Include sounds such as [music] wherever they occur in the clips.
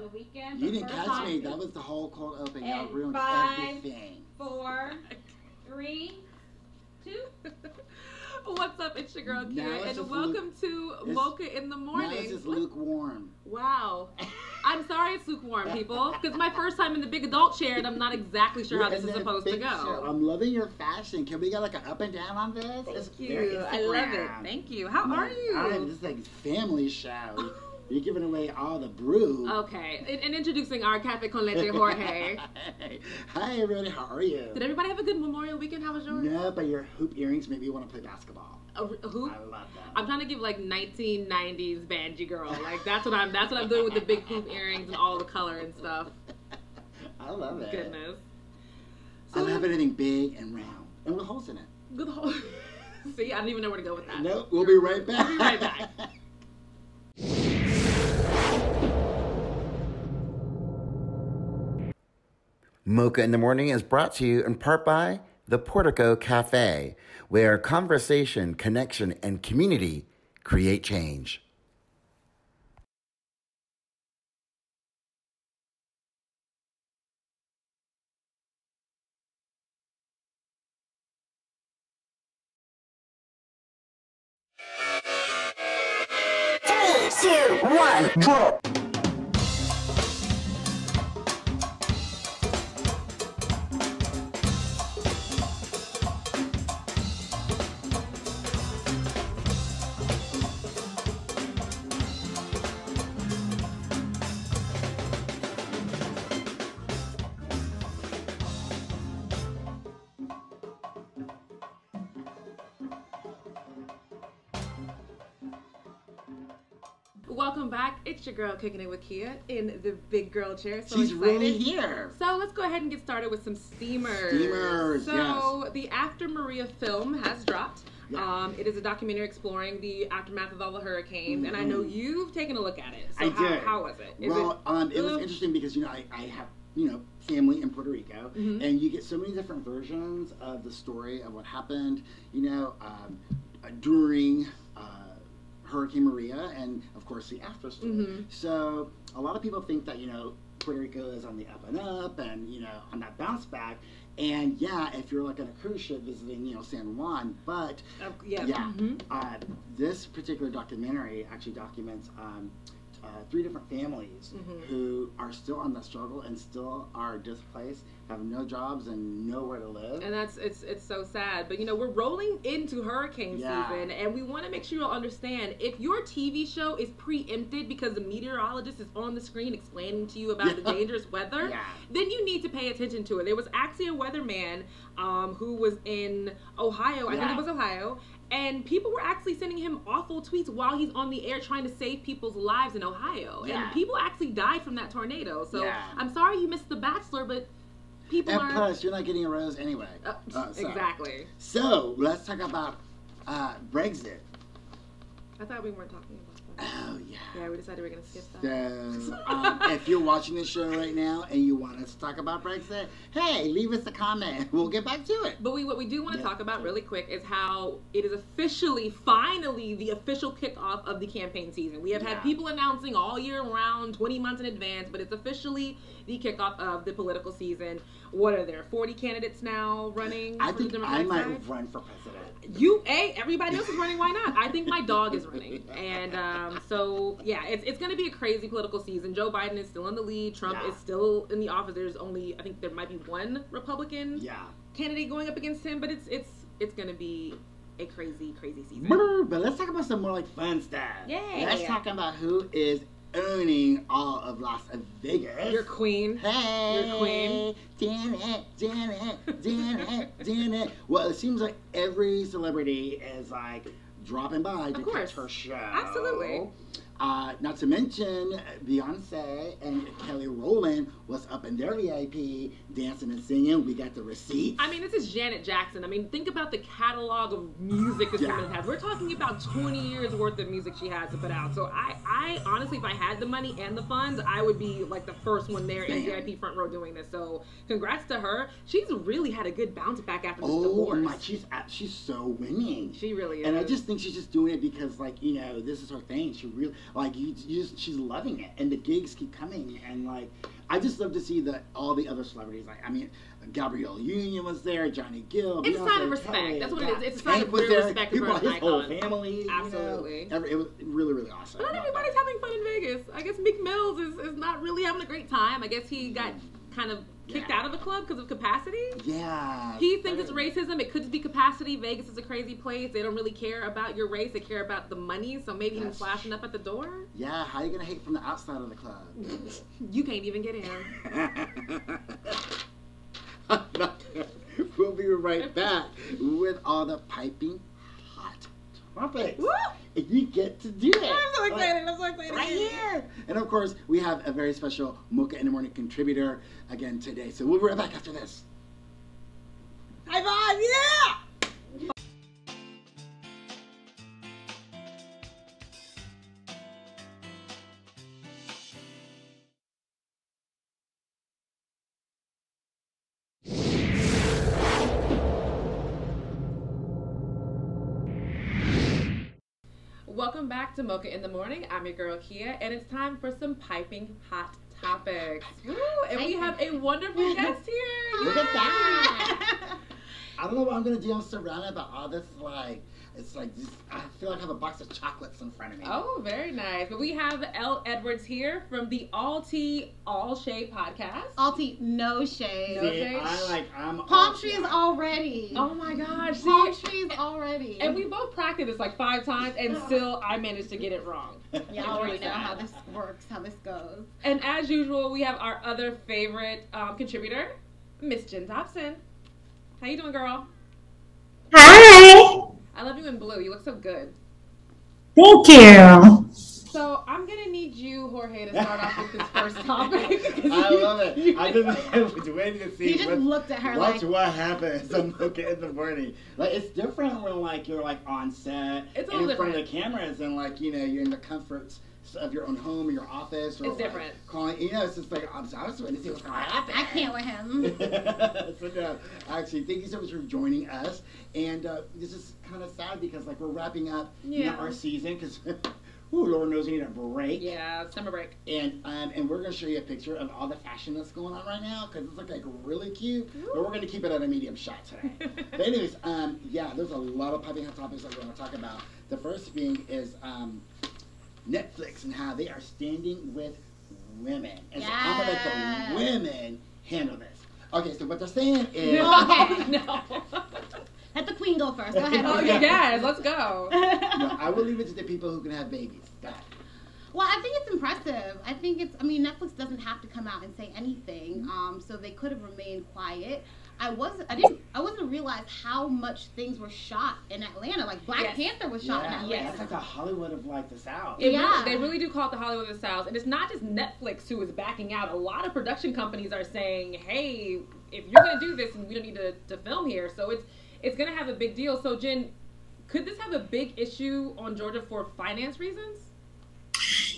the weekend. You didn't catch off, me. That was the whole cold open. Y'all ruined five. everything. Four, three, two. [laughs] What's up? It's your girl Now Kia, it's and just welcome to Mocha in the Now Morning. it's just lukewarm. Wow. I'm sorry it's lukewarm, people, because my first time in the big adult chair, and I'm not exactly sure how this is supposed to picture. go. I'm loving your fashion. Can we get like an up and down on this? It's Thank very you. I love it. Thank you. How are you? I'm just like family show. [laughs] You're giving away all the brew. Okay, and, and introducing our Cafe con Leche Jorge. Hi everybody, how are you? Did everybody have a good Memorial weekend? How was yours? No, but your hoop earrings make me want to play basketball. A, hoop? I love that. I'm trying to give like 1990s Banjee girl. Like that's what I'm. That's what I'm doing with the big hoop earrings and all the color and stuff. [laughs] I love it. Goodness. I love anything big and round and with holes in it. Good whole. [laughs] See, I don't even know where to go with that. Nope, we'll be right back. We'll be right back. [laughs] Mocha in the Morning is brought to you in part by the Portico Cafe, where conversation, connection, and community create change. Three, two, one, drop. Welcome back. It's your girl kicking it with Kia in the big girl chair. So She's excited. really here. So let's go ahead and get started with some steamers. Steamers, So the After Maria film has dropped. Yeah. Um, it is a documentary exploring the aftermath of all the hurricanes, and I know you've taken a look at it. So I how, did. how was it? Is well, it, um, it was interesting because you know I, I have you know family in Puerto Rico, Mhm. and you get so many different versions of the story of what happened. You know, um, during Hurricane Maria, and of course the after story. Mhm. So a lot of people think that you know Puerto Rico is on the up and up, and you know on that bounce back. And yeah, if you're like on a cruise ship visiting, you know, San Juan, but uh, yeah. yeah. Mhm. uh, this particular documentary actually documents um, uh, three different families Mhm. who are still on the struggle and still are displaced, have no jobs and nowhere to live. And that's it's it's so sad, but you know we're rolling into hurricane Yeah. season, and we want to make sure you all understand if your TV show is preempted because the meteorologist is on the screen explaining to you about the [laughs] dangerous weather, Yeah. then you need to pay attention to it. There was actually a weatherman um, who was in Ohio, I think it was Ohio, and people were actually sending him awful tweets while he's on the air trying to save people's lives in Ohio, Yeah. and people actually died from that tornado. So Yeah. I'm sorry you missed The Bachelor, but people and are. plus, you're not getting a rose anyway. Uh, Uh, so- exactly. So let's talk about uh, Brexit. I thought we weren't talking about that. Oh yeah. Yeah, we decided we are gonna skip that. So, um, [laughs] if you're watching this show right now and you want us to talk about Brexit, hey, leave us a comment. We'll get back to it. But we, what we do want to Yeah. talk about really quick is how it is officially, finally, the official kickoff of the campaign season. We have Yeah. had people announcing all year round, 20 months in advance, but it's officially the kickoff of the political season. What are there? 40 candidates now running I think I might side? run for president. You, a everybody else is running. Why not? I think my dog is running, and um, so yeah, it's it's going to be a crazy political season. Joe Biden is still in the lead. Trump Yeah. is still in the office. There's only I think there might be one Republican Yeah. candidate going up against him, but it's it's it's going to be a crazy crazy season. But let's talk about some more like fun stuff. Yeah. Let's talk about who is owning all of Las Vegas. Your queen. Hey, Your queen. Damn it, damn it, damn it, [laughs] damn it. Well, it seems like every celebrity is like dropping by to course. catch her show. Absolutely. Uh, not to mention Beyonce and Kelly Rowland was up in their VIP dancing and singing. We got the receipts. I mean, this is Janet Jackson. I mean, think about the catalog of music this Yeah. woman has. We're talking about 20 years worth of music she has to put out. So I, I honestly, if I had the money and the funds, I would be like the first one there in VIP front row doing this. So congrats to her. She's really had a good bounce back after this Oh divorce. my, she's she's so winning. She really is. And I just think she's just doing it because, like, you know, this is her thing. She really, like you, you just she's loving it, and the gigs keep coming, and like I just love to see the all the other celebrities. Like I mean, Gabrielle Union was there, Johnny Gill. It's a Beyonce, sign of respect. Kelly, That's what it yeah. is. It's a sign Tank of was there. respect He for brought his whole icon. family. you know. Absolutely. Every- it was really really awesome. But not everybody's having fun in Vegas. I guess Meek Mills is, is not really having a great time. I guess he got mm-hmm. Kind of kicked Yeah. out of the club because of capacity. Yeah. He thinks it's racism. It could just be capacity. Vegas is a crazy place. They don't really care about your race. They care about the money. So maybe he's flashing up at the door. Yeah, how you gonna hate from the outside of the club? [laughs] You can't even get in. [laughs] we'll be right [laughs] back with all the piping topics. Woo! And you get to do it. I'm so Like, excited. I'm so excited. right here. And of course, we have a very special Mocha in the Morning contributor again today. So we'll be right back after this. High five! Yeah! Welcome back to Mocha in the Morning. I'm your girl Kia, and it's time for some piping hot topics. Woo! And we have a wonderful [laughs] guest here. Look at that. I don't know what I'm gonna do. I'm surrounded by all this like it's like this, I feel like I have a box of chocolates in front of me. Oh, very nice. But we have Elle Edwards here from the All Tea All Shade podcast. Alti, no shade. No See, shade. I like I'm Palm all- trees yeah. already. Oh my gosh! See, Palm already. and we both practiced this like five times, and [laughs] still I managed to get it wrong. [laughs] yeah, I already know how this works, how this goes. And as usual, we have our other favorite um, contributor, Miss Jen Dobson. How you doing, girl? Hi. I love you in blue. You look so good. Thank you. So I'm gonna need you, Jorge, to start off with this first [laughs] topic. I you- love it. I just I was waiting to see He just what, looked at her watch like, what happens I'm looking at the morning. Like it's different when like you're like on set It's and in front of the cameras and like you know you're in the comforts of your own home or your office or It's like, different. calling you know it's just like I'm I was waiting to see what's gonna happen. I can't with him. [laughs] so no, actually, thank you so much for joining us. And uh, this is kind of sad because like we're wrapping up you know, our season because, [laughs] ooh, Lord knows we need a break. Yeah, summer break. And um, and we're gonna show you a picture of all the fashion that's going on right now because it's like, like really cute. But we're gonna keep it at a medium shot today. [laughs] but anyways, um, yeah, there's a lot of piping hot topics that we're gonna talk about. The first being is um, Netflix and how they are standing with women. And so I'm gonna let the women handle this. Okay, so what they're saying is. [laughs] Oh, no. [laughs] Let the queen go first. Go ahead. [laughs] Oh, Yeah. yes, let's go. no, I will leave it to the people who can have babies. Go ahead. Well, I think it's impressive. I think it's. I mean, Netflix doesn't have to come out and say anything, um, so they could have remained quiet. I wasn't. I didn't. I wasn't realize how much things were shot in Atlanta. Like Black Yes. Panther was shot in Atlanta. Yeah, It's like the Hollywood of like the South. It Yeah. really, they really do call it the Hollywood of the South, and it's not just Netflix who is backing out. A lot of production companies are saying, "Hey, if you're going to do this, and we don't need to, to film here." So it's it's going to have a big deal. So Jen, could this have a big issue on Georgia for finance reasons?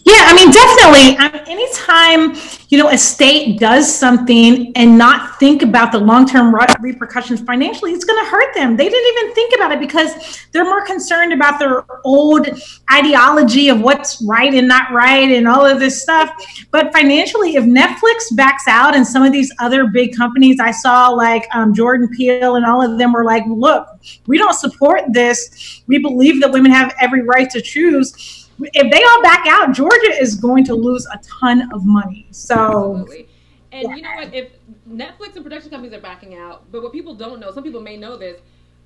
Yeah, I mean, definitely. Anytime you know a state does something and not think about the long-term repercussions financially, it's going to hurt them. They didn't even think about it because they're more concerned about their old ideology of what's right and not right and all of this stuff. But financially, if Netflix backs out and some of these other big companies I saw, like um, Jordan Peele and all of them, were like, "Look, we don't support this. We believe that women have every right to choose." If they all back out, Georgia is going to lose a ton of money. So Absolutely. And you know what? If Netflix and production companies are backing out, but what people don't know, some people may know this,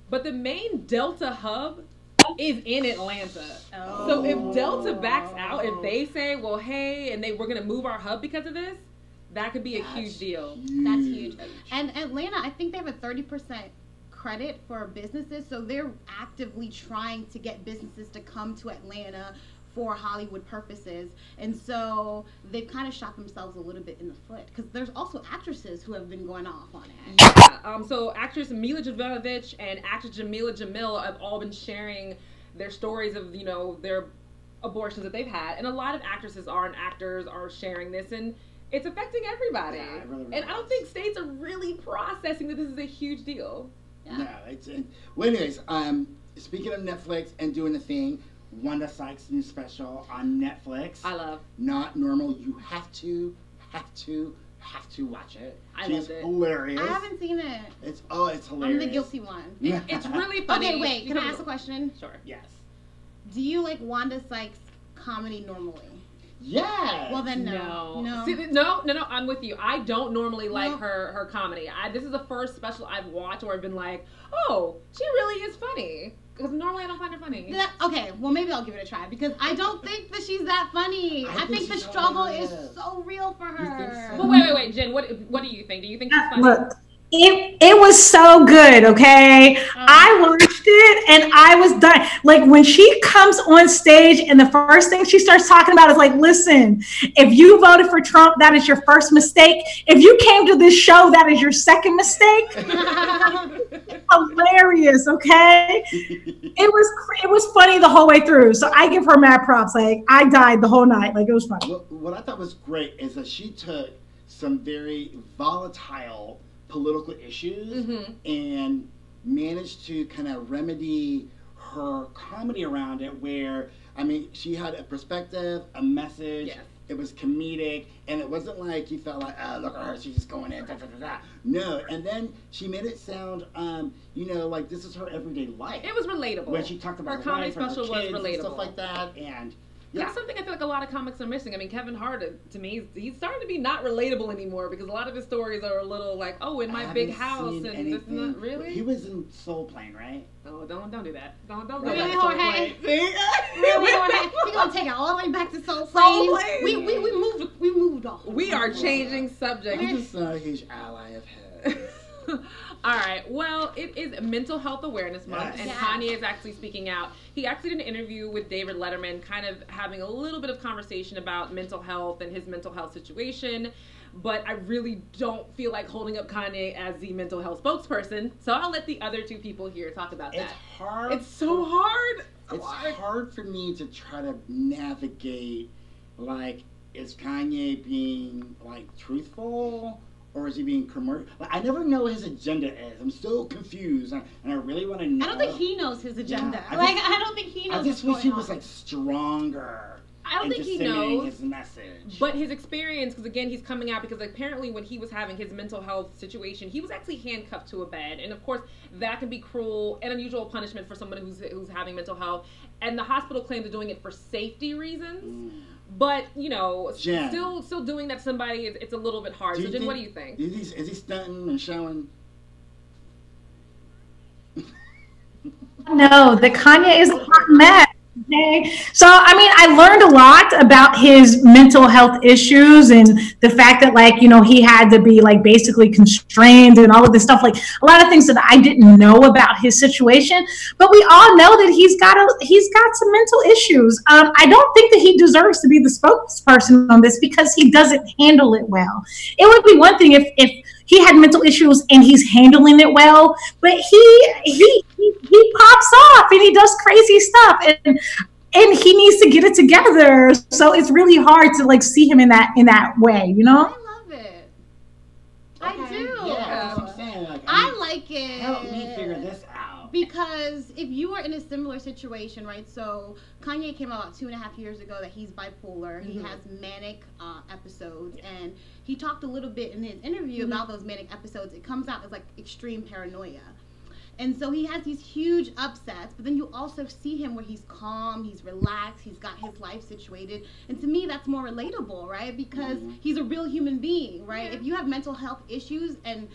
but the main Delta hub is in Atlanta. So if Delta backs out, if they oh. say, "Well, hey," and they we're gonna move our hub because of this, that could be a huge deal. That's hmm. huge. And Atlanta, I think they have a 30% credit for businesses, so they're actively trying to get businesses to come to Atlanta for Hollywood purposes. And so they've kind of shot themselves a little bit in the foot because there's also actresses who have been going off on it. Yeah. Um, so actress Milla Jovovich and actress Jameela Jamil have all been sharing their stories of you know their abortions that they've had, and a lot of actresses are and actors are sharing this, and it's affecting everybody. Yeah, really, really and I don't think states are really processing that this is a huge deal. Yeah. No, it's. Well, anyways, um, speaking of Netflix and doing the thing, Wanda Sykes' new special on Netflix. I love. Not normal. You have to, have to, have to watch it. I She's loved it. hilarious. I haven't seen it. It's oh, it's hilarious. I'm the guilty one. [laughs] Yeah. It's really [laughs] funny. Okay, wait. Can I ask a question? Sure. Yes. Do you like Wanda Sykes comedy normally? Yes. Well then, No. no. No. See, no, no, no. I'm with you. I don't normally like No. her her comedy. I, this is the first special I've watched where I've been like, oh, she really is funny. Because normally I don't find her funny. That- okay, well maybe I'll give it a try because I don't think that she's that funny. I I, think think, the struggle is so real for her. so? But wait, wait, wait, Jen. What what do you think? Do you think she's uh, funny? Look, it it was so good. Okay, mm-hmm. I watched it and I was done. Like when she comes on stage and the first thing she starts talking about is like, "Listen, if you voted for Trump, that is your first mistake. If you came to this show, that is your second mistake." [laughs] Hilarious. Okay, it was it was funny the whole way through. So I give her mad props. Like I died the whole night. Like it was funny. What, what I thought was great is that she took some very volatile political issues Mhm. and managed to kind of remedy her comedy around it where I mean she had a perspective, a message, Yes. it was comedic, and it wasn't like you felt like, oh look at her, she's just going in, da, da, da, da. No, and then she made it sound um, you know, like this is her everyday life. It was relatable. when she talked about her her comedy life her special was kids and relatable. stuff like that, and That's something I feel like a lot of comics are missing. I mean, Kevin Hart, uh, to me, he's, he's starting to be not relatable anymore because a lot of his stories are a little like, oh, in my big house seen and this and that. Really? He was in Soul Plane, right? no, don't don't do that. Don't don't go Really, back to Soul Jorge? Plane. [laughs] Really, Jorge? we [laughs] gonna take it all the way back to Soul Soul Plane. Plane. We, we we moved we moved off. We are changing subjects. I'm just not a huge ally of his. [laughs] All right. Well, it is Mental Health Awareness Month, Yes. and Yes. Kanye is actually speaking out. He actually did an interview with David Letterman, kind of having a little bit of conversation about mental health and his mental health situation. But I really don't feel like holding up Kanye as the mental health spokesperson, so I'll let the other two people here talk about that. It's hard. It's so hard. It's Like- hard for me to try to navigate. Like, is Kanye being like truthful? Or is he being commercial? Like, I never know what his agenda is. I'm so confused, and and I really want to know. I don't think he knows his agenda. I like just- I don't think he knows. I just wish he going was like stronger. I don't think he knows. his message. But his experience, because again, he's coming out because apparently when he was having his mental health situation, he was actually handcuffed to a bed, and of course that can be cruel and unusual punishment for someone who's who's having mental health. And the hospital claims they're doing it for safety reasons. Mm. But you know, Jen. still still doing that to somebody, it's, it's a little bit hard. Do So Jen, think- what do you think? Is he, is he stunting and showing? No, the Kanye is a hot mess. Okay. So, I mean, I learned a lot about his mental health issues and the fact that, like, you know, he had to be, like, basically constrained and all of this stuff. Like, a lot of things that I didn't know about his situation. But we all know that he's got a, he's got some mental issues. Um, I don't think that he deserves to be the spokesperson on this because he doesn't handle it well. It would be one thing if, if he had mental issues and he's handling it well, but he he he, he pops off and he does crazy stuff and and he needs to get it together. So it's really hard to like see him in that in that way, you know? I love it. I do. Yeah, that's what I'm saying. Like, I like it. help me figure this out. Because if you are in a similar situation, right? So Kanye came out two and a half years ago that he's bipolar. He Mhm. has manic uh, episodes, and he talked a little bit in his interview about those manic episodes. It comes out as like extreme paranoia. And so he has these huge upsets, but then you also see him where he's calm, he's relaxed, he's got his life situated. And to me, that's more relatable, right? Because Mhm. he's a real human being, right? If you have mental health issues and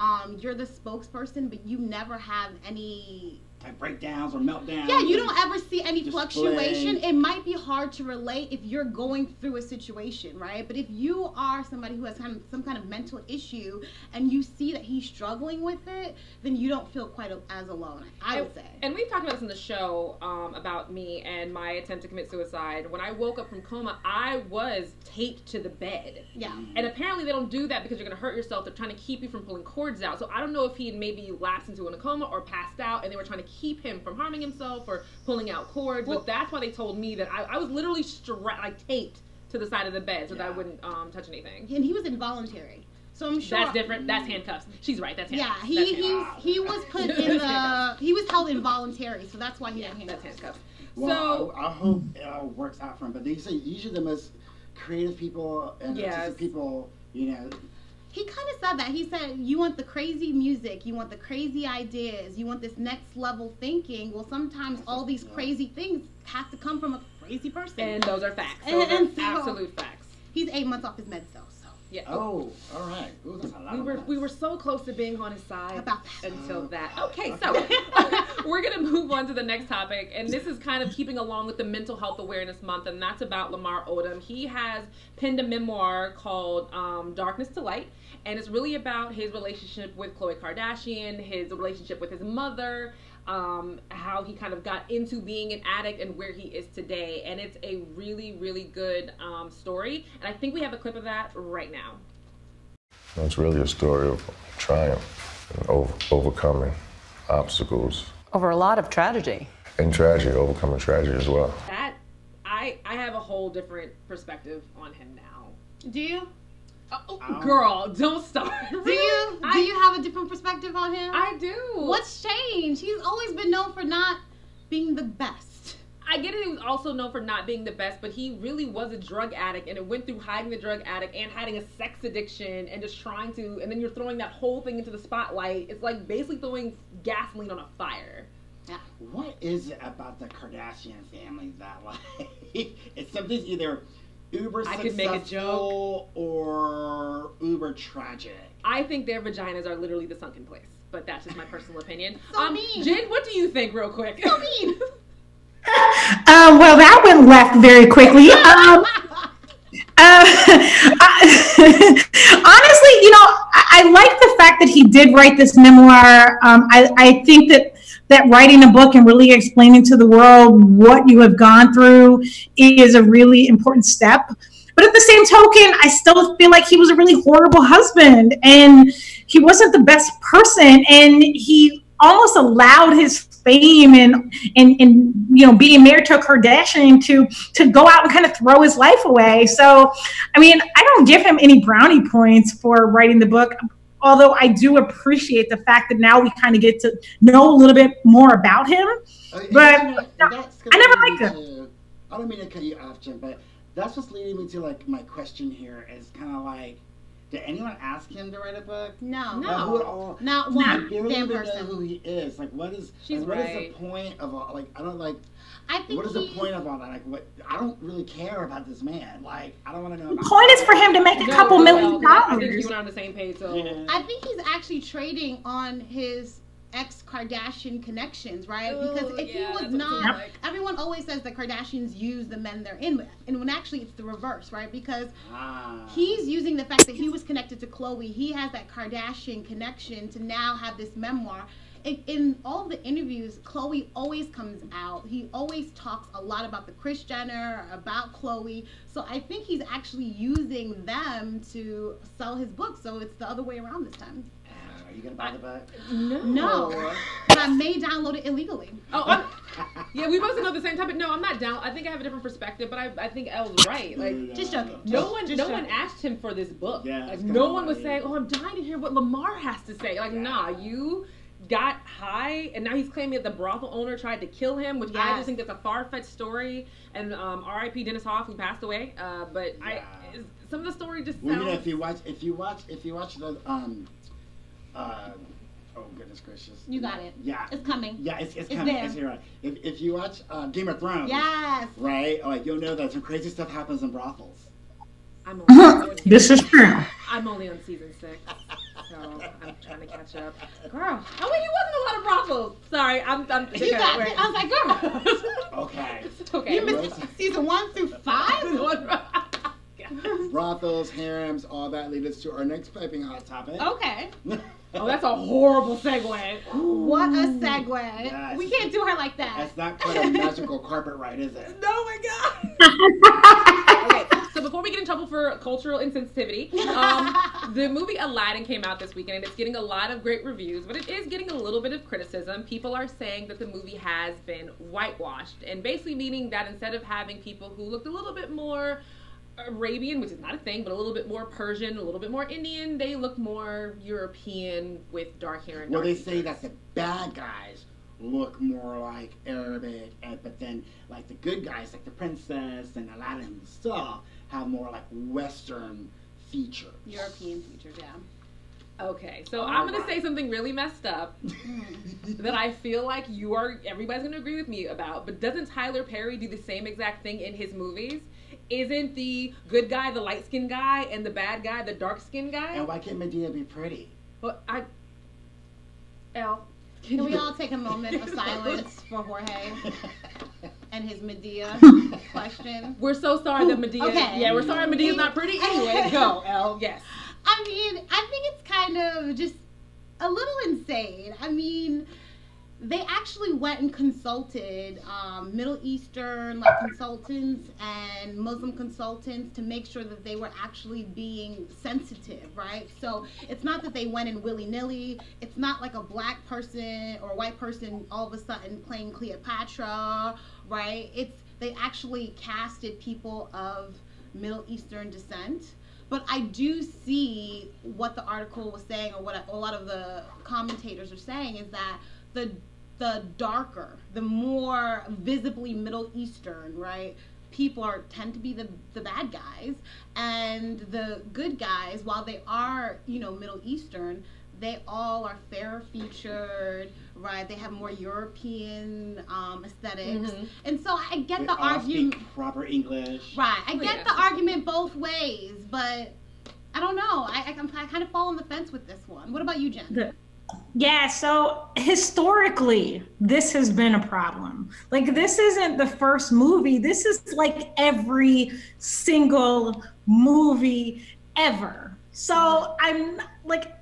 um, you're the spokesperson, but you never have any Like breakdowns or meltdowns. yeah, you don't ever see any Display. fluctuation. It might be hard to relate if you're going through a situation, right? But if you are somebody who has kind of some kind of mental issue and you see that he's struggling with it, then you don't feel quite as alone. I would say. And we've talked about this in the show um, about me and my attempt to commit suicide. When I woke up from coma, I was taped to the bed. yeah. And apparently they don't do that because you're going to hurt yourself. They're trying to keep you from pulling cords out. So I don't know if he had maybe lapsed into a coma or passed out and they were trying to keep him from harming himself or pulling out cords. Well- but that's why they told me that I, I was literally stra- like taped to the side of the bed so that I wouldn't um, touch anything. And he was involuntary. So I'm sure. That's different. That's handcuffs. She's right. That's Yeah, handcuffs. he That's he handcuffs. he was put [laughs] in the he was held involuntary, so that's why he Yeah, had that's handcuffs. handcuffs. Well, So I, I hope it all works out for him. But they say usually the most creative people and Yes. artistic people, you know, He kind of said that. He said, "You want the crazy music, you want the crazy ideas, you want this next level thinking. Well, sometimes all these crazy things have to come from a crazy person." and those are facts. And- Those are so- absolute facts. He's eight months off his meds though, so Yeah. oh, all right. Ooh, that's a lot We were we were so close to being on his side about that. until that. Oh, Okay, okay. so [laughs] we're gonna move on to the next topic, and this is kind of keeping along with the Mental Health Awareness Month, and that's about Lamar Odom. He has penned a memoir called um, Darkness to Light, and it's really about his relationship with Khloe Kardashian, his relationship with his mother. Um, how he kind of got into being an addict and where he is today, and it's a really, really good um, story. And I think we have a clip of that right now. It's really a story of triumph and over, overcoming obstacles over a lot of tragedy. and tragedy, overcoming tragedy as well. that I I have a whole different perspective on him now. Do you? Oh, Ow. girl, don't start. [laughs] Do you? Do I, you have a different perspective on him? I do. What's changed? He's always been known for not being the best. I get it. He was also known for not being the best, but he really was a drug addict, and it went through hiding the drug addict and hiding a sex addiction, and just trying to. And then you're throwing that whole thing into the spotlight. It's like basically throwing gasoline on a fire. Yeah. What is it about the Kardashian family that like [laughs] it's something's either uber I successful could make a joke. or uber tragic? I think their vaginas are literally the sunken place, but that's just my personal opinion. So um, mean. Jen, what do you think, real quick? So mean. Um, [laughs] well, that went left very quickly. [laughs] Um, uh, [laughs] I- honestly, you know, I, I like the fact that he did write this memoir. Um, I, I think that that writing a book and really explaining to the world what you have gone through is a really important step. But at the same token, I still feel like he was a really horrible husband and he wasn't the best person. And he almost allowed his fame and, and, and you know, being married to a Kardashian to, to go out and kind of throw his life away. So, I mean, I don't give him any brownie points for writing the book. Although I do appreciate the fact that now we kind of get to know a little bit more about him. Uh, But, you know, no, I never gonna liked lead me to- I don't mean to cut you off, Jim, but that's what's leading me to like my question here is kind of like, did anyone ask him to write a book? No. No. Like, who at all? Not one they don't damn even know person. who he is. Like, what is? She's like, what is right. the point of all? Like, I don't like. I think What is the point of all that? Like, what? I don't really care about this man. Like, I don't want to know. The About point is for him to make a No, couple no, million no, I think you dollars. and I are on the same page. So Yeah. I think he's actually trading on his ex Kardashian connections, right? because if yeah, he was that's what it not, like. everyone always says the Kardashians use the men they're in with, and when actually it's the reverse, right? Because Ah. he's using the fact that he was connected to Khloe, he has that Kardashian connection to now have this memoir. In, in all the interviews, Khloe always comes out. He always talks a lot about the Kris Jenner, about Khloe. So I think he's actually using them to sell his book. So it's the other way around this time. Ah, Are you gonna buy the book? no, No, [laughs] but I may download it illegally. Oh, I'm, yeah, we both know the same topic. No, I'm not down. I think I have a different perspective, but I, I think Elle's right. Like, Just joking. no one, Just no joking. one asked him for this book. Yeah, like, no one was saying, "Oh, I'm dying to hear what Lamar has to say." Like, nah, you got high, and now he's claiming that the brothel owner tried to kill him, which I just think that's a far fetched story. And um, R.I.P. Dennis Hof, who passed away. Uh, but I, Yeah. is- some of the story just Well, sounds. you know, if you watch, if you watch, if you watch the um, uh, oh goodness gracious. You got it. Yeah. It's coming. Yeah, it's, it's It's coming. there. It's here. Right. If, if you watch uh, Game of Thrones, Yes. right, like you'll know that some crazy stuff happens in brothels. I'm only, [laughs] This is true. I'm only on season six, so I'm trying to catch up. Girl, I wait, you wasn't a lot of brothels. Sorry, I'm. I'm You got it. I was like, girl, [laughs] Okay. It's okay. you missed season one through five. [laughs] [laughs] Brothels, harems, all that lead us to our next piping hot topic. Okay. oh, that's a horrible segue. What a segue. Yes. We can't do her like that. That's not quite a magical carpet ride, is it? No, my god. Okay, so before we get in trouble for cultural insensitivity, um, [laughs] the movie Aladdin came out this weekend and it's getting a lot of great reviews, but it is getting a little bit of criticism. People are saying that the movie has been whitewashed, and basically meaning that instead of having people who looked a little bit more Arabian, which is not a thing, but a little bit more Persian, a little bit more Indian. They look more European with dark hair and Well, dark they say that the bad guys look more like Arabic, and, but then like the good guys, like the princess and Aladdin and stuff, have more like Western features. European features, yeah. Okay, so oh I'm gonna Alright. say something really messed up [laughs] [laughs] that I feel like you are everybody's gonna agree with me about. But doesn't Tyler Perry do the same exact thing in his movies? Isn't the good guy the light skinned guy and the bad guy the dark skinned guy? And why can't Madea be pretty? Well, I. L. Can we all take a moment of [laughs] silence for Jorge and his Madea [laughs] question? We're so sorry that Medea. Okay. Yeah, we're sorry Madea's not pretty. Anyway, [laughs] go L. Yes. I mean, I think it's kind of just a little insane. I mean, they actually went and consulted um, Middle Eastern like consultants and Muslim consultants to make sure that they were actually being sensitive, right? So it's not that they went in willy nilly. It's not like a black person or a white person all of a sudden playing Cleopatra, right? It's they actually casted people of Middle Eastern descent. But I do see what the article was saying, or what a lot of the commentators are saying, is that the the darker, the more visibly Middle Eastern, right? People are tend to be the the bad guys, and the good guys, while they are you know Middle Eastern, they all are fairer featured, right? They have more European um, esthetics Mhm. and so I get They the all argument. speak proper English. Right, I Oh, get yeah. the argument both ways, but I don't know. I, I, I'm- I kind of fall on the fence with this one. What about you, Jen? The- Yeah, so historically, this has been a problem. Like, this isn't the first movie, this is like every single movie ever. So I'm like,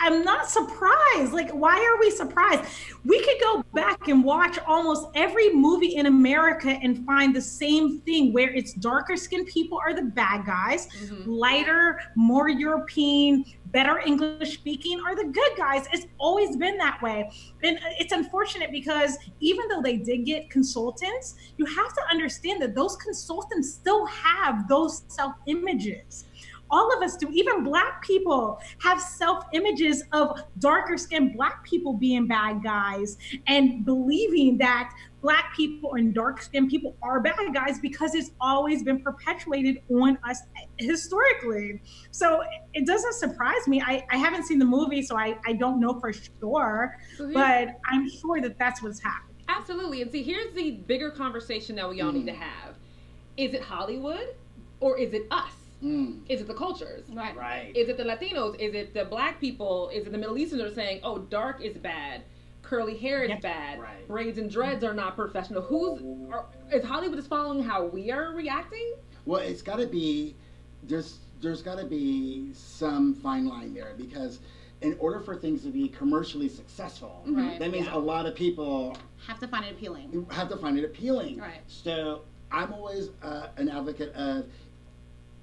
I'm not surprised. Like, why are we surprised? We could go back and watch almost every movie in America and find the same thing where it's darker skinned people are the bad guys, mm-hmm. lighter, more European, better English speaking are the good guys. It's always been that way. And it's unfortunate because even though they did get consultants, you have to understand that those consultants still have those self images all of us do even black people have self images of darker skinned black people being bad guys and believing that black people and dark skinned people are bad guys because it's always been perpetuated on us historically so it doesn't surprise me i, I haven't seen the movie so I, I don't know for sure So here's- but i'm sure that that's what's happening Absolutely. And see, here's the bigger conversation that we all need to have. Is it Hollywood or is it us? Mm, Is it the cultures? Right. right. Is it the Latinos? Is it the black people? Is it the Middle Easterners that are saying, oh, dark is bad, curly hair is Yep. bad, Right. braids and dreads are not professional? Who's are, is Hollywood is following how we are reacting? Well, it's got to be there's there's got to be some fine line there because in order for things to be commercially successful, Right. that means Yeah. a lot of people Have to find it appealing. you have to find it appealing. Right. So I'm always uh, an advocate of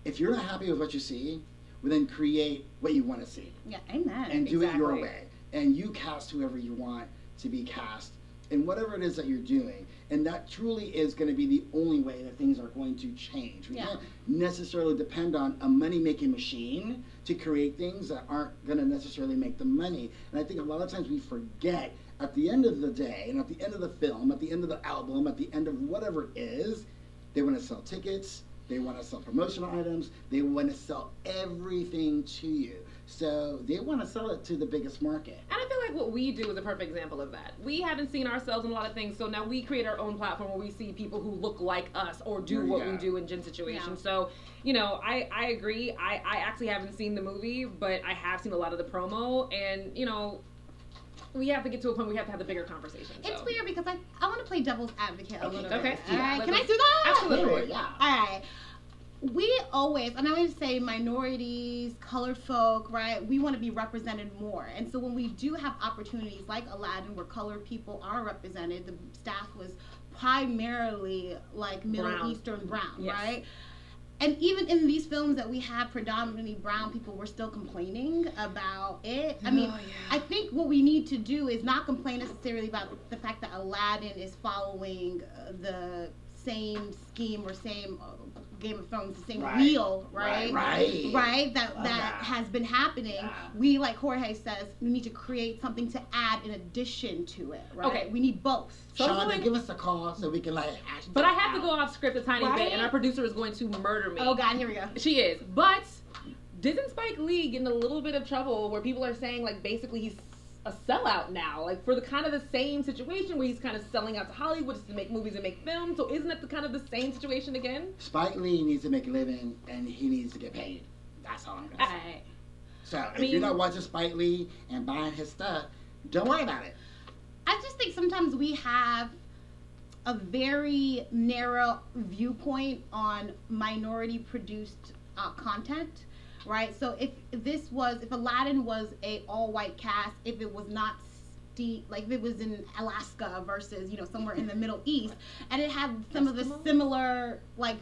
if you're not happy with what you see, well, then create what you want to see Yeah, amen. and do it your way. And you cast whoever you want to be cast in whatever it is that you're doing. And that truly is going to be the only way that things are going to change. We Yeah. can't necessarily depend on a money making machine to create things that aren't going to necessarily make the money. And I think a lot of times we forget at the end of the day, and at the end of the film, at the end of the album, at the end of whatever it is, they want to sell tickets, they want to sell promotional items, they want to sell everything to you. So they want to sell it to the biggest market. And I feel like what we do is a perfect example of that. We haven't seen ourselves in a lot of things, so now we create our own platform where we see people who look like us or do There you what we do in Jen's situation. Yeah. So, you know, I, I agree. I, I actually haven't seen the movie, but I have seen a lot of the promo, and, you know, we have to get to a point where we have to have the bigger conversation. It's so. weird because I, I want to play devil's advocate a little okay, bit. yeah, All right, can I do that? Absolutely. Yeah. All right. We always, and I always say minorities, colored folk, right? We want to be represented more. And so when we do have opportunities like Aladdin where colored people are represented, the staff was primarily like Middle Brown. Eastern brown, Yes. right? And even in these films that we have predominantly brown people, we're still complaining about it. I mean, Oh, yeah. I think what we need to do is not complain necessarily about the fact that Aladdin is following uh, the same scheme or same uh, Game of Thrones, the same Right. wheel, right? Right, right. Right, That Love that that. has been happening. Yeah. We, like Jorge says, we need to create something to add in addition to it, right? Okay. We need both. So I'm Sean, going- give us a call so we can like. hash But I this have to go off script a tiny bit, and our producer is going to murder me. Oh God, here we go. She is. But didn't Spike Lee get in a little bit of trouble where people are saying like basically he's a sellout now, like for the kind of the same situation where he's kind of selling out to Hollywood just to make movies and make films. So isn't that the kind of the same situation again? Spike Lee needs to make a living and he needs to get paid. That's all I'm gonna say. I, So if mean- you're not watching Spike Lee and buying his stuff, don't worry about it. I just think sometimes we have a very narrow viewpoint on minority produced uh, content, right? So if this was, if Aladdin was a all white cast, if it was not steep, like if it was in Alaska versus you know somewhere in the Middle East, and it had some of the Eskimo? similar like.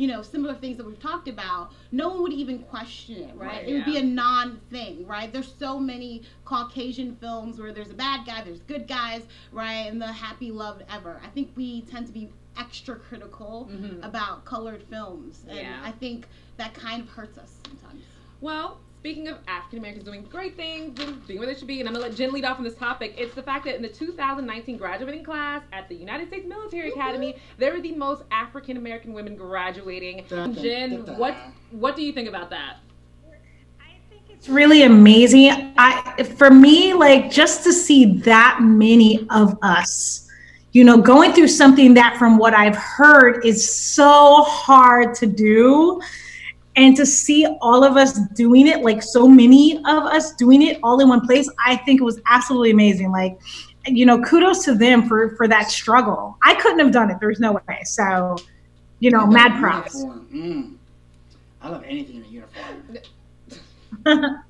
You know, similar things that we've talked about, no one would even question it, right? Right, it would be a non thing, right? There's so many Caucasian films where there's a bad guy, there's good guys, right? And the happy loved ever. I think we tend to be extra critical Mhm. about colored films. And Yeah. I think that kind of hurts us sometimes. well, speaking of African Americans doing great things and being where they should be, and I'm gonna let Jen lead off on this topic. It's the fact that in the 2019 graduating class at the United States Military Academy, there were the most African American women graduating. Dun, dun, Jen, dun, dun. what what do you think about that? I think It's really amazing. I for me, like just to see that many of us, you know, going through something that from what I've heard is so hard to do. And to see all of us doing it, like so many of us doing it all in one place, I think it was absolutely amazing. Like, you know, kudos to them for for that struggle. I couldn't have done it. There's no way. So, you know, mad props. Mm. I love anything in a uniform. [laughs]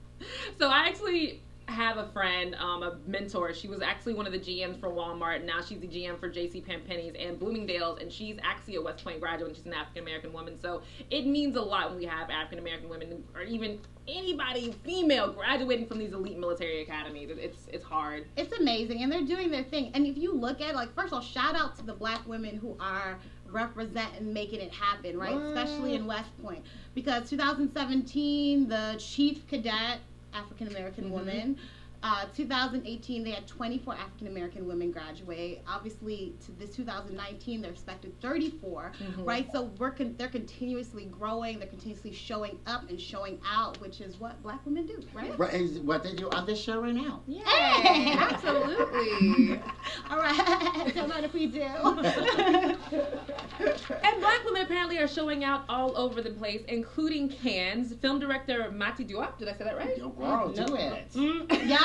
So I actually have a friend, um, a mentor. She was actually one of the GMs for Walmart. Now she's the GM for J.C. Penney's and Bloomingdale's, and she's actually a West Point graduate. and She's an African American woman, so it means a lot when we have African American women or even anybody female graduating from these elite military academies. It's it's hard. It's amazing, and they're doing their thing. And if you look at, like, first of all, shout out to the black women who are representing, and making it happen, right? Especially in West Point, because 2017, the chief cadet, African American mm-hmm. woman. Uh, 2018, they had 24 African American women graduate. Obviously, to this 2019, they're expected 34, right? So we're con- they're continuously growing. They're continuously showing up and showing out, which is what black women do, right? Right, is what they do on this show right now. Yeah, Hey! absolutely. [laughs] All right, [laughs] don't mind if we do. [laughs] And black women apparently are showing out all over the place, including Cannes. Film director Mati Diop, did I say that right? Yo, girl, do it. Mm. Yep.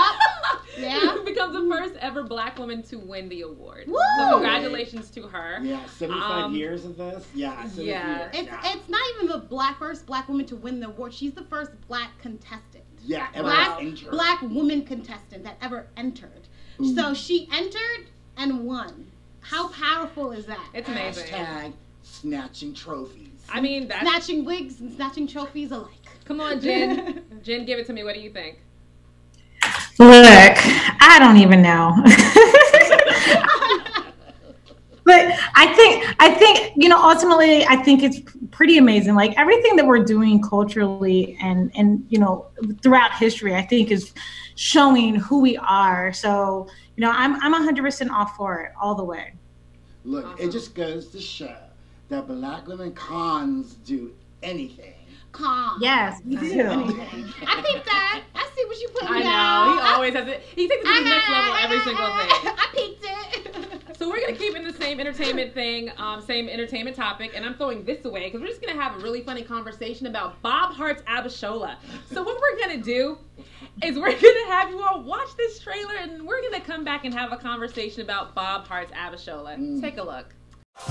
Yeah. [laughs] Becomes the first ever black woman to win the award. Woo! So congratulations to her. Yeah, 75 Um, years of this? Yeah, yeah. years. It's yeah. it's not even the black first black woman to win the award. She's the first black contestant. yeah, ever Black entered. black woman contestant that ever entered. So she entered and won. How powerful is that? It's amazing. Hashtag snatching trophies. I mean, that's. snatching wigs and snatching trophies alike. Come on, Jen. [laughs] Jen, give it to me. What do you think? Look, I don't even know. but I think I think you know ultimately I think it's pretty amazing. Like everything that we're doing culturally and and you know throughout history, I think is showing who we are. So you know I'm I'm 100% off for it all the way. Look, Awesome. it uh-huh. just goes to show that black women cons do anything. Calm. Yes, we do. Anything. I think that. I you put I me know. He always has it. He takes it to the next level every single thing. [laughs] I peeped it. [laughs] So we're gonna keep in the same entertainment thing, um, same entertainment topic, and I'm throwing this away because we're just gonna have a really funny conversation about Bob Hearts Abishola. So what we're gonna do is we're gonna have you all watch this trailer, and we're gonna come back and have a conversation about Bob Hearts Abishola. Take a look.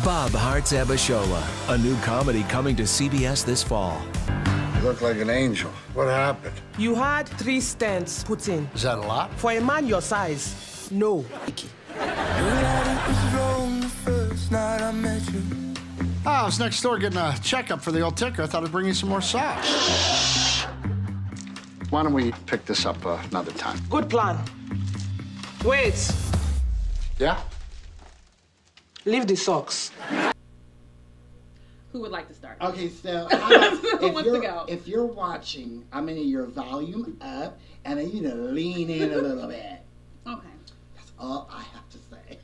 Bob Hearts Abishola, a new comedy coming to CBS this fall. You look like an angel. What happened? You had three stents put in. Is that a lot? For a man your size, no. Oh, I was next door getting a checkup for the old ticker. I thought I'd bring you some more socks. Why don't we pick this up uh, another time? Good plan. Wait, Yeah? leave the socks. Who would like to start? Okay, so [laughs] how if you're go? if you're watching, I'm gonna your volume up, and then you to lean in a little bit. [laughs] Okay. That's all I have to say.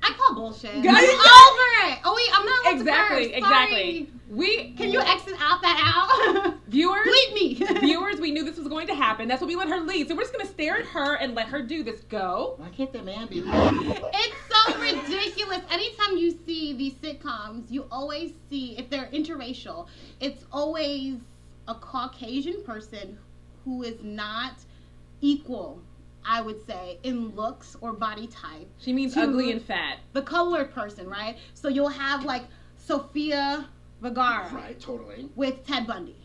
I call bullshit. Guys- I'm [laughs] over it. Oh wait, I'm not allowed to Exactly, curse. exactly. We Can you exit out that out? viewers, Bleep me. viewers, we knew this was going to happen. That's what we let her lead. So we're just gonna stare at her and let her do this. Go. Why can't the man be? It's so ridiculous. Anytime you see these sitcoms, you always see if they're interracial, it's always a Caucasian person who is not equal, I would say, in looks or body type. She means ugly and fat. The colored person, right? So you'll have like Sofia Vergara Right, totally. with Ted Bundy.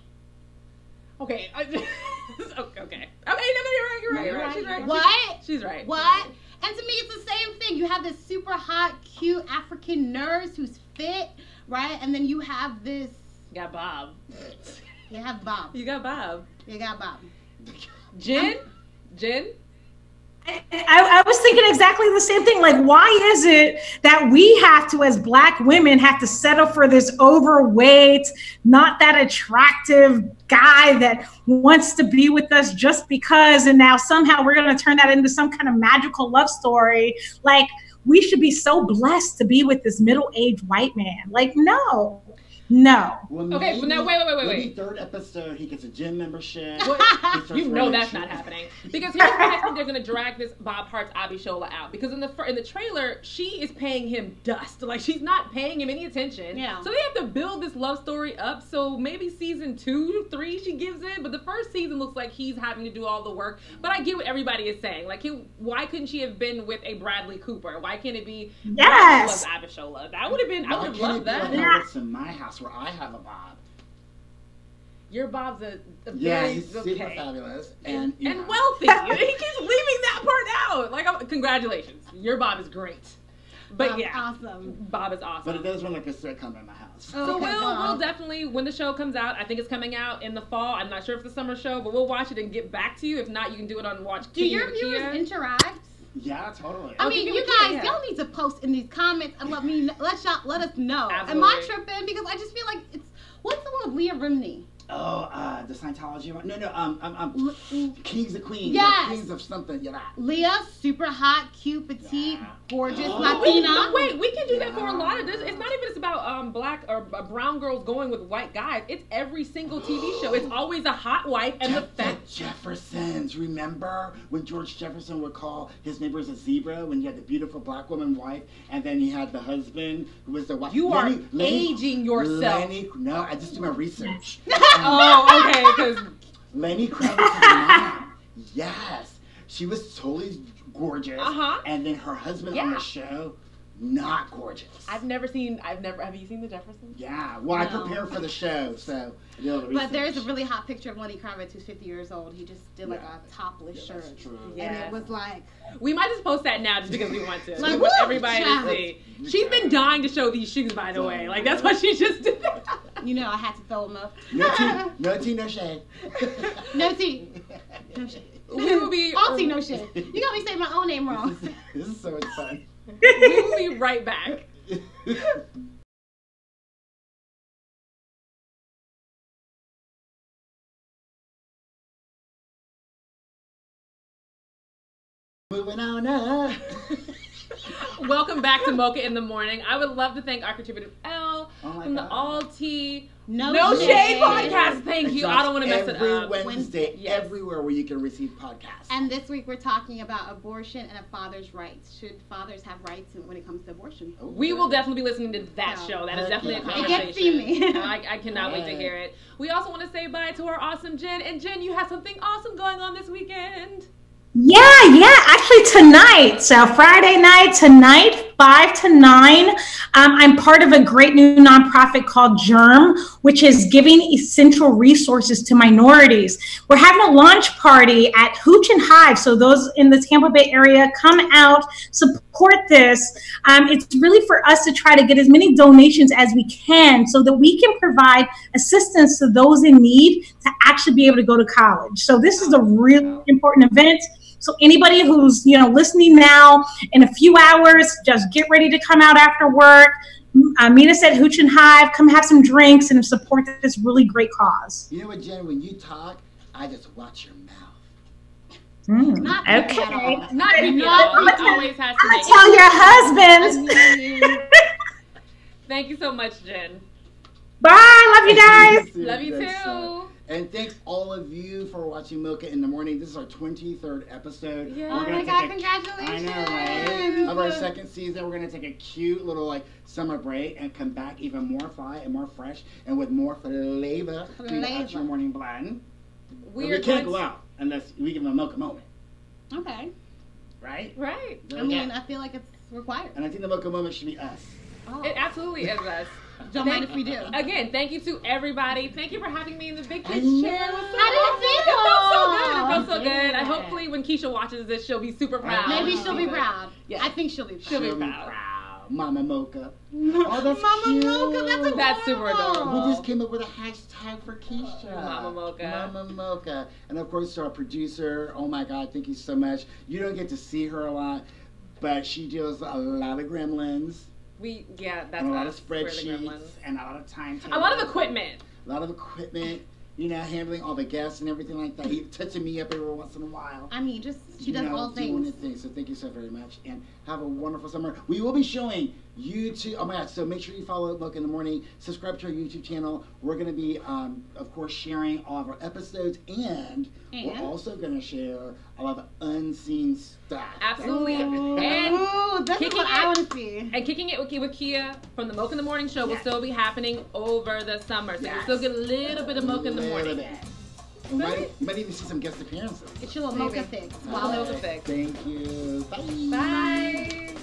Okay. [laughs] Okay. Okay. Okay. No, no, you're right. You're right. You're right. She's right. What? She's right. What? And to me, it's the same thing. You have this super hot, cute African nurse who's fit, right? And then you have this. You got Bob. You have Bob. You got Bob. You got Bob. Jen. Jen. I, I was thinking exactly the same thing. Like, why is it that we have to, as Black women, have to settle for this overweight, not that attractive guy that wants to be with us just because, and now somehow we're going to turn that into some kind of magical love story? Like, we should be so blessed to be with this middle aged white man. Like, no, no. Well, Okay, but now wait, wait, wait, wait, maybe wait. Third episode, he gets a gym membership. [laughs] What? He starts You know that's not happening because here's why I think they're gonna drag this Bob Hearts Abishola out because in the in the trailer she is paying him dust like she's not paying him any attention. Yeah. So they have to build this love story up. So maybe season two, three she gives in, but the first season looks like he's having to do all the work. But I get what everybody is saying. Like, he, why couldn't she have been with a Bradley Cooper? Why can't it be? Yes. Bradley Abishola. That would have been. I would have can't loved it be that. like how it's in my house where I have a Bob? Your Bob's a, a Yeah, very he's super fabulous and you and wealthy. [laughs] he keeps leaving that part out. Like, I'm, congratulations, your Bob is great. But Bob's yeah, awesome. Bob is awesome. But it does run like a sitcom in my house. so Okay, we'll Bob. we'll definitely when the show comes out. I think it's coming out in the fall. I'm not sure if it's a summer show, but we'll watch it and get back to you. If not, you can do it on Watch. Do Kia your viewers Kia. interact? Yeah, totally. I Okay, mean, you guys, me, yeah. y'all need to post in these comments and let me let y'all let us know. Am I tripping? Because I just feel like it's what's the one with Leah Remini? Oh, uh, the Scientology one? No, no, um, um, um Kings of Queens. Yes. Queens of something, yeah. that. Leah, super hot, cute, petite, Yeah. gorgeous Oh, Latina. wait, we can do that for a lot of this. It's not even just about um, black or uh, brown girls going with white guys. It's every single TV show. It's always a hot wife and the fat. Jeffersons. Remember when George Jefferson would call his neighbors a zebra when he had the beautiful black woman wife, and then he had the husband who was the white. You are aging yourself. Lenny, no, I just do my research. [laughs] Oh, okay, because Lenny Kravitz's mom. Yes, she was totally gorgeous. Uh-huh. And then her husband on the show, not gorgeous. I've never seen. I've never. Have you seen The Jeffersons? yeah, well, I No. prepared for the show, so I did all the But there's a really hot picture of Lenny Kravitz who's 50 years old. He just did like Yeah. a topless Yeah, that's shirt. true. And it was like, We might just post that now just because we want to. Like, we everybody child. to see. She's been dying to show these shoes, by the way. Like that's why she just did that. you know, I had to throw him up. No tea, no tea, no shade. No tea. [laughs] No shade. We will be. All tea, no [laughs] shade. You got me saying my own name wrong. this is so much fun. We will be right back. Moving on up. [laughs] Welcome back to Mocha in the Morning. I would love to thank our contributor L Oh my from the God. All Tea No, No shade. Shade podcast. Thank you. I don't want to mess it every up. Wednesday, Yes. everywhere where you can receive podcasts. And this week we're talking about abortion and a father's rights. Should fathers have rights when it comes to abortion? Oh, we will definitely be listening to that Yeah. show. That is Heck definitely a yeah. conversation. It gets steamy. [laughs] I, I cannot wait to hear it. We also want to say bye to our awesome Jen. And Jen, you have something awesome going on this weekend. Yeah, yeah, actually tonight. So Friday night, tonight, 5 to 9. Um, I'm part of a great new nonprofit called Germ, which is giving essential resources to minorities. We're having a launch party at Hooch and Hive. So those in the Tampa Bay area, come out, support this. Um, it's really for us to try to get as many donations as we can so that we can provide assistance to those in need to actually be able to go to college. So this is a really important event. So anybody who's you know listening now in a few hours, just get ready to come out after work. uh, meet us at Hooch and Hive. Come have some drinks and support this really great cause. You know what, Jen? When you talk, I just watch your mouth. Mm, Not okay. at. Not creepy No. I'm He gonna always has to I'm make gonna tell your husband. I mean, [laughs] Thank you so much, Jen. Bye. Love you guys. Love you next time. too. And thanks all of you for watching Mocha in the Morning. This is our 23rd episode. Yeah. We're oh gonna my god, a congratulations. I know, right? Of our second season, we're gonna take a cute little like summer break and come back even more fly and more fresh and with more flavor to the Flavor. Archer Morning Blend. We we can't go out unless we give them a mocha moment, Okay. right? Right. I mean, I feel like it's required. and I think the mocha moment should be us. Oh. It absolutely is us. Don't mind if we do. Again, thank you to everybody. Thank you for having me in the Big I Kids know. chair. How did it It feel? felt so good. It felt so Yeah. good. I hopefully when Keisha watches this, she'll be super proud. Maybe she'll be proud. Yeah. I think she'll be proud. She'll be She'll be proud. proud. Mama Mocha. [laughs] Oh, that's Mama cute. Mocha, that's adorable. That's super adorable. We just came up with a hashtag for Keisha. Mama Mocha. Mama Mocha. And of course, to our producer, oh my God, thank you so much. You don't get to see her a lot, but she deals a lot of gremlins We yeah, that's and a lot us. of We're spreadsheets and a lot of time. A lot of equipment. A lot of equipment. You know, handling all the guests and everything like that. Even touching me up every once in a while. I mean, just she you does all doing things. So thank you so very much, and have a wonderful summer. We will be showing YouTube. Oh my God! So make sure you follow Look in the Morning. Subscribe to our YouTube channel. We're going to be, um, of course, sharing all of our episodes, and, we're also going to share a lot of unseen stuff. Absolutely. And [laughs] And Ooh, kicking what I it- want to see. And kicking it with, with Kia from the Mocha in the Morning show will still be happening over the summer. So you'll still get a little bit of Mocha in the morning. bit. You might, might even see some guest appearances. It's your little mocha fix. Mocha Okay. fix. Thank you. Bye. Bye.